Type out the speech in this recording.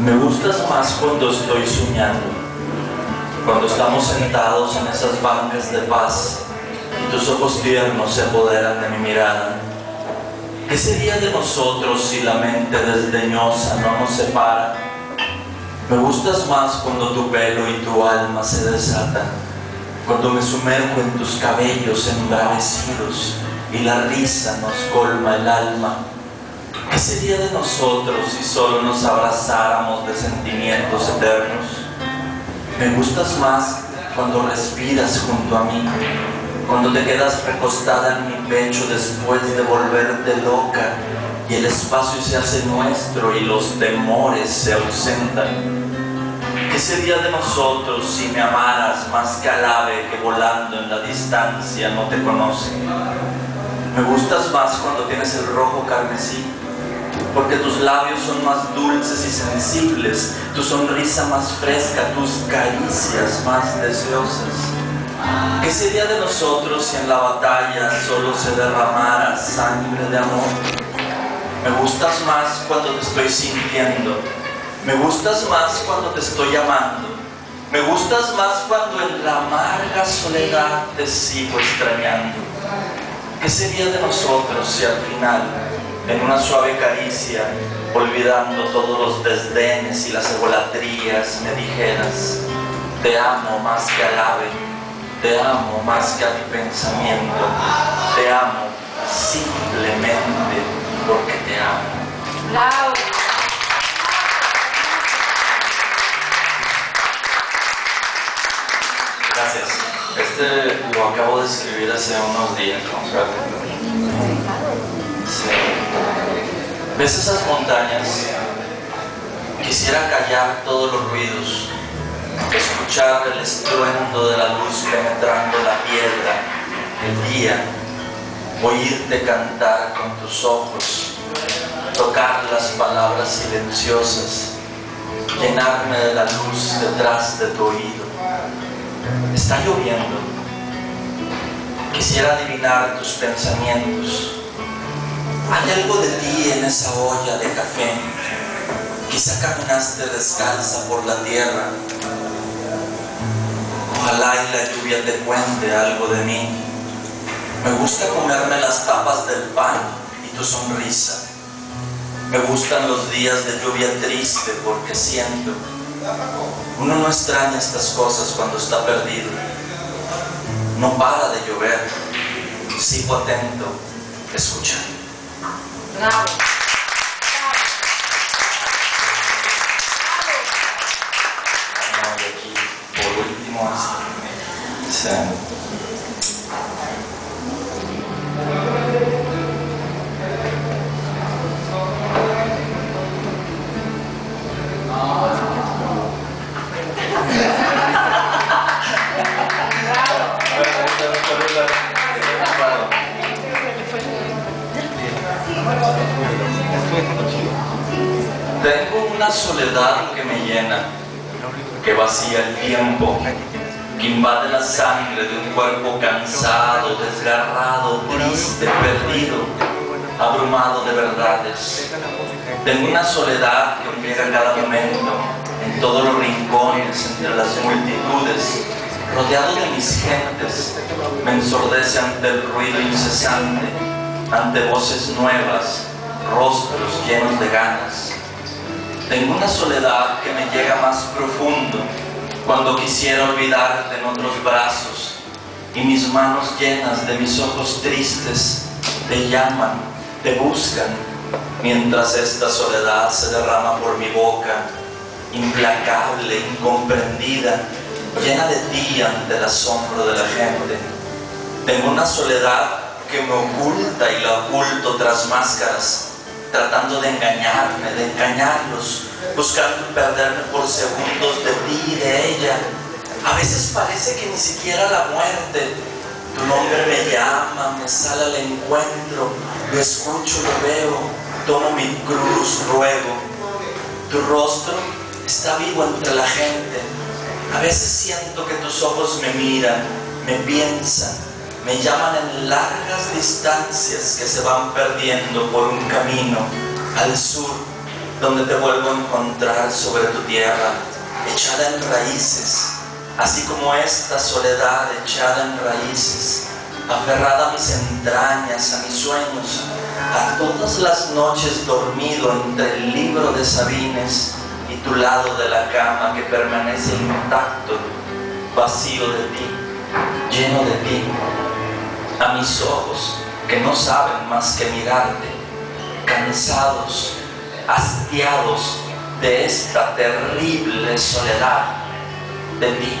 Me gustas más cuando estoy soñando, cuando estamos sentados en esas bancas de paz y tus ojos tiernos se apoderan de mi mirada. ¿Qué sería de nosotros si la mente desdeñosa no nos separa? Me gustas más cuando tu pelo y tu alma se desatan, cuando me sumerjo en tus cabellos embravecidos y la risa nos colma el alma. ¿Qué sería de nosotros si solo nos abrazáramos de sentimientos eternos? Me gustas más cuando respiras junto a mí, cuando te quedas recostada en mi pecho después de volverte loca y el espacio se hace nuestro y los temores se ausentan. ¿Qué sería de nosotros si me amaras más que al ave que volando en la distancia no te conoce? Me gustas más cuando tienes el rojo carmesí, porque tus labios son más dulces y sensibles, tu sonrisa más fresca, tus caricias más deseosas. ¿Qué sería de nosotros si en la batalla solo se derramara sangre de amor? Me gustas más cuando te estoy sintiendo, me gustas más cuando te estoy amando, me gustas más cuando en la amarga soledad te sigo extrañando. ¿Qué sería de nosotros si al final, en una suave caricia, olvidando todos los desdenes y las egolatrías, me dijeras, te amo más que al ave, te amo más que a mi pensamiento, te amo simplemente porque te amo. Bravo. Gracias. Este lo acabo de escribir hace unos días, con suerte. Sí. ¿Ves esas montañas? Quisiera callar todos los ruidos, escuchar el estruendo de la luz penetrando la piedra, el día, oírte cantar con tus ojos, tocar las palabras silenciosas, llenarme de la luz detrás de tu oído. Está lloviendo. Quisiera adivinar tus pensamientos. Hay algo de ti en esa olla de café. Quizá caminaste descalza por la tierra. Ojalá y la lluvia te cuente algo de mí. Me gusta comerme las tapas del pan y tu sonrisa. Me gustan los días de lluvia triste porque siento. Uno no extraña estas cosas cuando está perdido. No para de llover. Sigo atento, escuchando. Bravo. Una soledad que me llena, que vacía el tiempo, que invade la sangre de un cuerpo cansado, desgarrado, triste, perdido, abrumado de verdades. Tengo una soledad que me llega cada momento, en todos los rincones, entre las multitudes, rodeado de mis gentes, me ensordece ante el ruido incesante, ante voces nuevas, rostros llenos de ganas. Tengo una soledad que me llega más profundo cuando quisiera olvidarte en otros brazos y mis manos llenas de mis ojos tristes te llaman, te buscan, mientras esta soledad se derrama por mi boca, implacable, incomprendida, llena de ti ante el asombro de la gente. Tengo una soledad que me oculta y la oculto tras máscaras, tratando de engañarme, de engañarlos, buscando perderme por segundos de ti y de ella. A veces parece que ni siquiera la muerte, tu nombre me llama, me sale al encuentro, lo escucho, lo veo, tomo mi cruz, ruego. Tu rostro está vivo entre la gente. A veces siento que tus ojos me miran, me piensan, me llaman en largas distancias que se van perdiendo por un camino al sur, donde te vuelvo a encontrar sobre tu tierra, echada en raíces, así como esta soledad echada en raíces, aferrada a mis entrañas, a mis sueños, a todas las noches dormido entre el libro de Sabines y tu lado de la cama que permanece intacto, vacío de ti, lleno de ti, a mis ojos que no saben más que mirarte, cansados, hastiados de esta terrible soledad de ti.